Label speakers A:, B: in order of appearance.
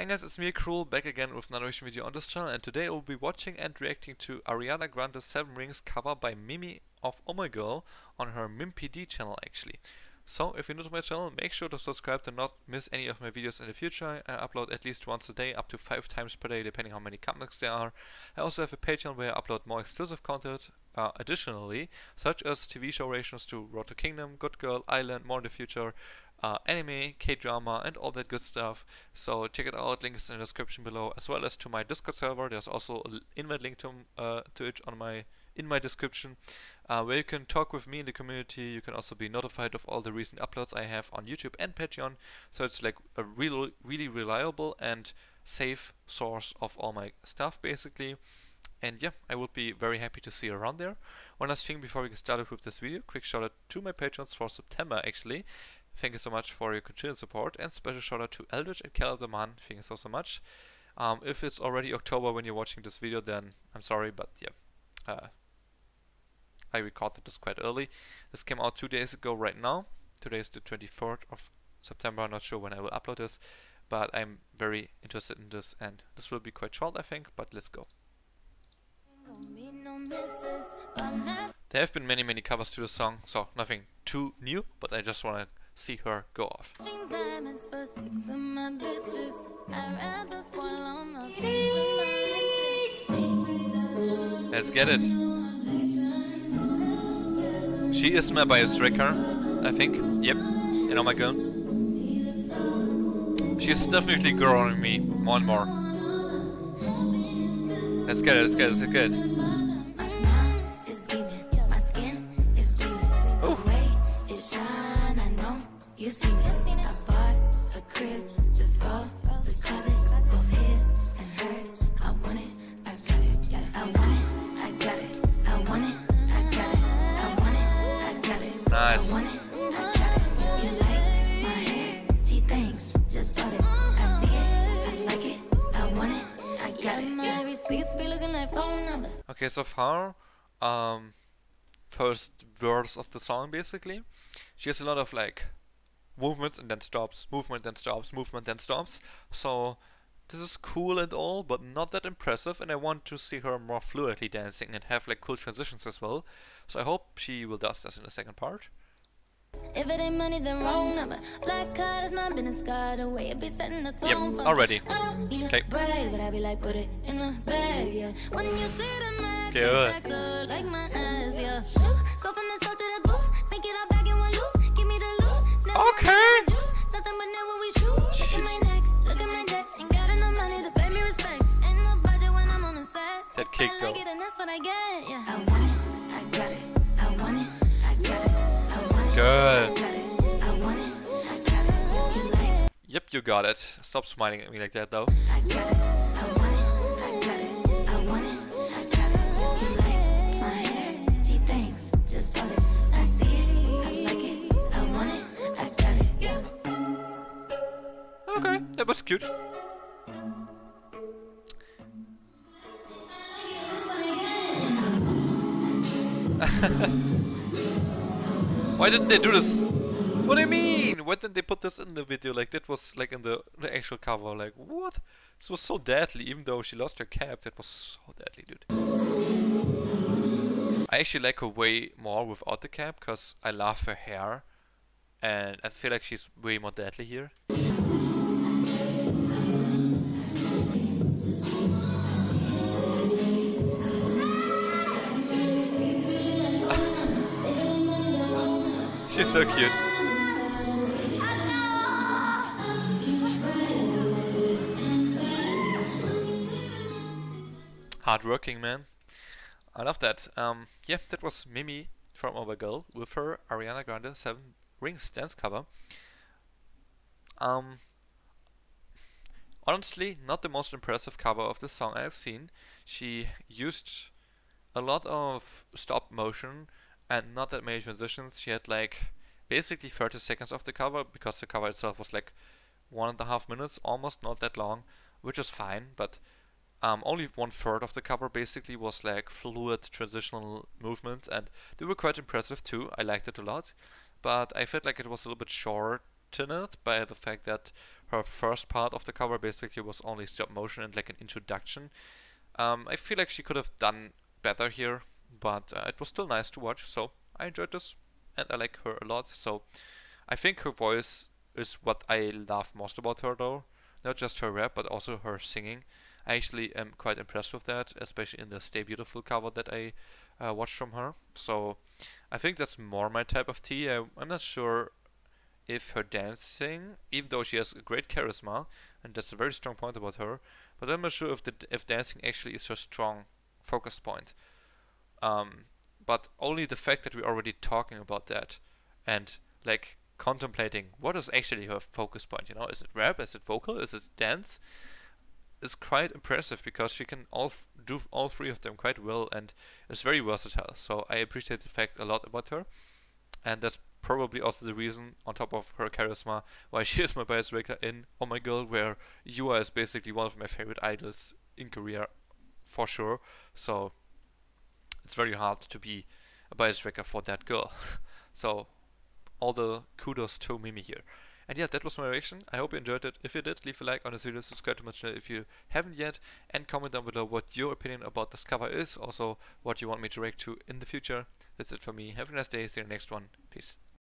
A: Hey guys, it's me, Cruel, back again with another reaction video on this channel and today I will be watching and reacting to Ariana Grande's 7 Rings cover by Mimi of Oh My Girl on her MimPD channel actually. So, if you're new to my channel, make sure to subscribe to not miss any of my videos in the future. I upload at least once a day, up to 5 times per day, depending how many comics there are. I also have a Patreon where I upload more exclusive content uh, additionally, such as TV show reactions to Road to Kingdom, Good Girl, I-LAND, more in the future, uh, anime, K-drama, and all that good stuff. So check it out, link is in the description below, as well as to my Discord server. There's also an invite link to, uh, to it on my in my description, uh, where you can talk with me in the community. You can also be notified of all the recent uploads I have on YouTube and Patreon. So it's like a really, really reliable and safe source of all my stuff, basically. And yeah, I would be very happy to see you around there. One last thing before we get started with this video, quick shout out to my patrons for September actually. Thank you so much for your continued support and special shout out to Eldritch and Calderman. Thank you so so much. Um, if it's already October when you're watching this video, then I'm sorry, but yeah, uh, I recorded this quite early. This came out two days ago right now. Today is the 24th of September. I'm not sure when I will upload this, but I'm very interested in this, and this will be quite short, I think. But let's go. There have been many many covers to the song, so nothing too new, but I just want to see her go off. Let's get it. She is met by a tracker, I think. Yep, and oh my god. She's definitely growing me more and more. Let's get it, let's get it, let's get it. Okay, so far, um, first verse of the song basically, she has a lot of like movements and then stops, movement then stops, movement then stops. So this is cool and all, but not that impressive, and I want to see her more fluidly dancing and have like cool transitions as well. So I hope she will do this in the second part. If it ain't money, then wrong number. Black card is my business card. Away it be setting the tone yep, already. Okay. Brave, but I be like, put it in the bag, yeah. When you see the okay, like my ass, yeah. Go from the south to the booth, make it all back in one loop. Give me the loot. Okay. Nothing but never we shoot. Look at my neck, look at my debt. Ain't got enough money to pay me respect. Ain't no budget when I'm on the set. That kick though. I like it and that's what I get, yeah. Good. Yep, you got it. Stop smiling at me like that though. Okay, that was cute. Why didn't they do this? What do you mean? Why didn't they put this in the video? Like that was like in the, the actual cover. Like what? This was so deadly. Even though she lost her cap, that was so deadly, dude. I actually like her way more without the cap because I love her hair, and I feel like she's way more deadly here. So cute. Hardworking man. I love that. Um, yeah, that was Mimi from Overgirl with her Ariana Grande 7 Rings dance cover. Um, honestly, not the most impressive cover of the song I have seen. She used a lot of stop motion and not that many transitions. She had like basically 30 seconds of the cover because the cover itself was like one and a half minutes, almost not that long, which is fine, but um, only one third of the cover basically was like fluid transitional movements and they were quite impressive too. I liked it a lot, but I felt like it was a little bit shortened by the fact that her first part of the cover basically was only stop motion and like an introduction. Um, I feel like she could have done better here, but uh, it was still nice to watch, so I enjoyed this and I like her a lot. So I think her voice is what I love most about her though. Not just her rap, but also her singing. I actually am quite impressed with that, especially in the Stay Beautiful cover that I uh, watched from her. So I think that's more my type of tea. I, I'm not sure if her dancing, even though she has a great charisma, and that's a very strong point about her, but I'm not sure if the if dancing actually is her strong focus point. Um, but only the fact that we're already talking about that and like contemplating what is actually her focus point, you know, is it rap, is it vocal, is it dance, is quite impressive because she can all do all three of them quite well and is very versatile. So I appreciate the fact a lot about her, and that's probably also the reason, on top of her charisma, why she is my bias breaker in Oh My Girl, where YooA is basically one of my favorite idols in Korea, for sure. So it's very hard to be a bias breaker for that girl. so all the kudos to Mimi here. And yeah, that was my reaction. I hope you enjoyed it. If you did, leave a like on this video, subscribe to my channel if you haven't yet, and comment down below what your opinion about this cover is, also what you want me to react to in the future. That's it for me. Have a nice day, see you in the next one. Peace.